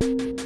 you